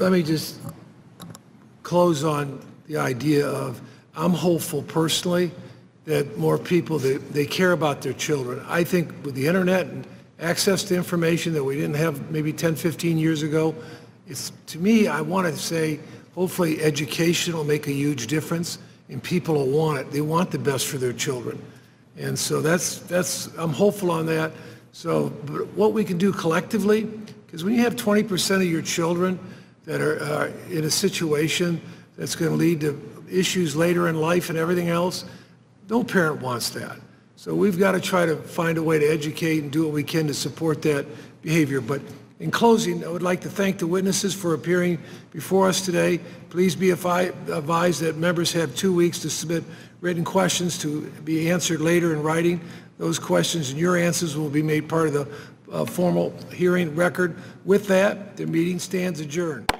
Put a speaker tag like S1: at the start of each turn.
S1: let me just close on the idea of, I'm hopeful personally that more people, they, they care about their children. I think with the internet and access to information that we didn't have maybe 10, 15 years ago, it's, to me, I want to say, hopefully education will make a huge difference and people will want it. They want the best for their children. And so that's, that's, I'm hopeful on that. So what we can do collectively, because when you have 20% of your children that are in a situation that's going to lead to issues later in life and everything else, no parent wants that. So we've got to try to find a way to educate and do what we can to support that behavior. But in closing, I would like to thank the witnesses for appearing before us today. Please be advised that members have two weeks to submit written questions to be answered later in writing. Those questions and your answers will be made part of the uh, formal hearing record. With that, the meeting stands adjourned.